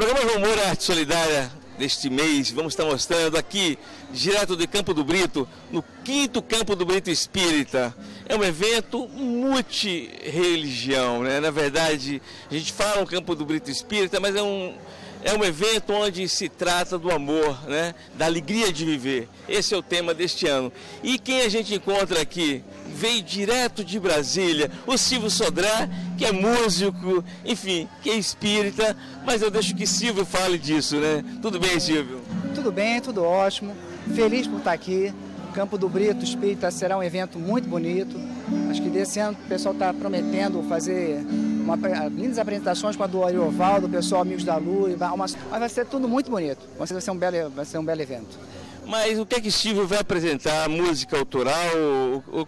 programa Rumor Arte Solidária deste mês, vamos estar mostrando aqui, direto de Campo do Brito, no quinto Campo do Brito Espírita. É um evento multi-religião, né? Na verdade, a gente fala um Campo do Brito Espírita, mas é um, é um evento onde se trata do amor, né? da alegria de viver. Esse é o tema deste ano. E quem a gente encontra aqui? Veio direto de Brasília, o Silvio Sodré, que é músico, enfim, que é espírita, mas eu deixo que Silvio fale disso, né? Tudo bem, Silvio? Tudo bem, tudo ótimo. Feliz por estar aqui. Campo do Brito Espírita será um evento muito bonito. Acho que desse ano o pessoal está prometendo fazer uma, lindas apresentações com a do Ariovaldo, o pessoal Amigos da Lua, mas vai ser tudo muito bonito. Vai ser um belo, vai ser um belo evento. Mas o que é que Silvio vai apresentar? Música autoral?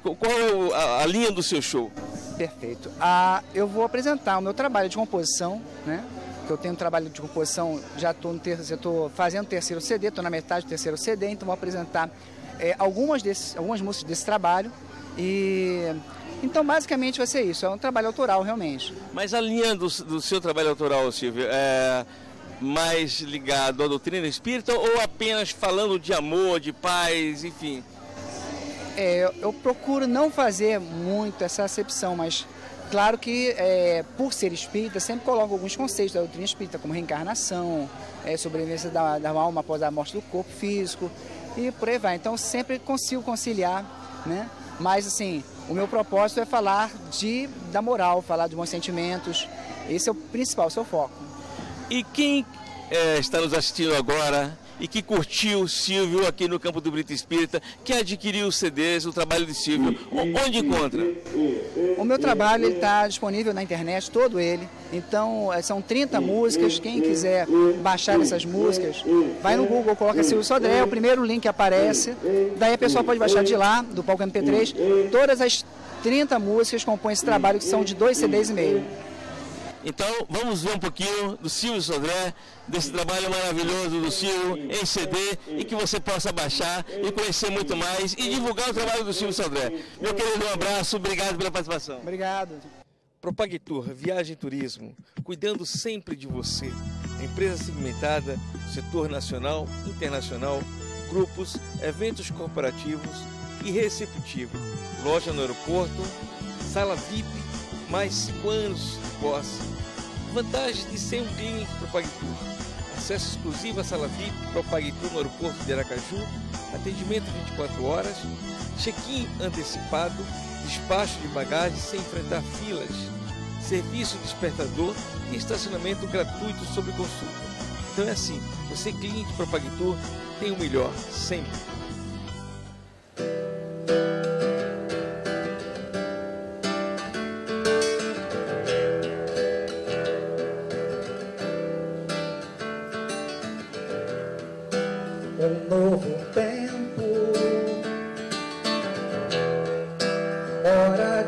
Qual a, a linha do seu show? Perfeito. Ah, eu vou apresentar o meu trabalho de composição, né? Que eu tenho um trabalho de composição, já estou fazendo o terceiro CD, estou na metade do terceiro CD, então vou apresentar é, algumas, algumas músicas desse trabalho e então, basicamente, vai ser isso. É um trabalho autoral, realmente. Mas a linha do, do seu trabalho autoral, Silvio, é mais ligado à doutrina espírita ou apenas falando de amor, de paz, enfim? É, eu, eu procuro não fazer muito essa acepção, mas claro que, é, por ser espírita, sempre coloco alguns conceitos da doutrina espírita, como reencarnação, é, sobrevivência da, da alma após a morte do corpo físico e por aí vai. Então, sempre consigo conciliar, né? Mas, assim, o meu propósito é falar de, da moral, falar de bons sentimentos. Esse é o principal, é o foco. E quem é, está nos assistindo agora e que curtiu Silvio aqui no Campo do Brito Espírita, que adquiriu os CDs, o trabalho de Silvio, onde encontra? O meu trabalho está disponível na internet, todo ele. Então, é, são 30 músicas. Quem quiser baixar essas músicas, vai no Google, coloca Silvio Sodré, é o primeiro link que aparece. Daí a pessoa pode baixar de lá, do palco MP3. Todas as 30 músicas compõem esse trabalho, que são de dois CDs e meio. Então vamos ver um pouquinho do Silvio Sodré, desse trabalho maravilhoso do Silvio em CD e que você possa baixar e conhecer muito mais e divulgar o trabalho do Silvio Sodré. Meu querido, um abraço, obrigado pela participação. Obrigado. Propagitur, Viagem e Turismo, cuidando sempre de você. Empresa segmentada, setor nacional, internacional, grupos, eventos corporativos e receptivo. Loja no aeroporto, sala VIP, mais 5 anos de posse Vantagens de ser um cliente ProPagTour. Acesso exclusivo à sala VIP ProPagTour no aeroporto de Aracaju, atendimento 24 horas, check-in antecipado, despacho de bagagens sem enfrentar filas, serviço despertador e estacionamento gratuito sobre consulta. Então é assim, você cliente ProPagTour tem o melhor sempre.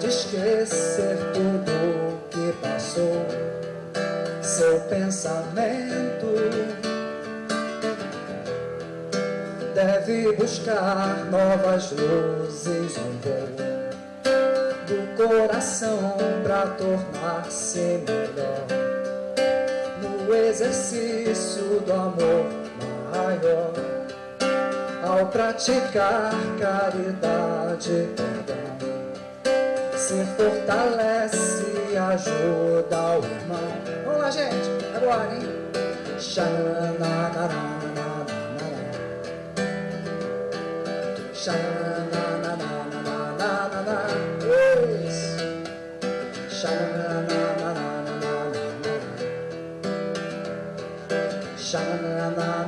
Hora de esquecer tudo que passou. Seu pensamento deve buscar novas luzes no voo do coração para tornar-se melhor no exercício do amor maior ao praticar caridade perdão. Se fortalece e ajuda o irmão. Vamos lá, gente, agora, hein? Xananana. Xananana. Isso. Xananana. Xananana.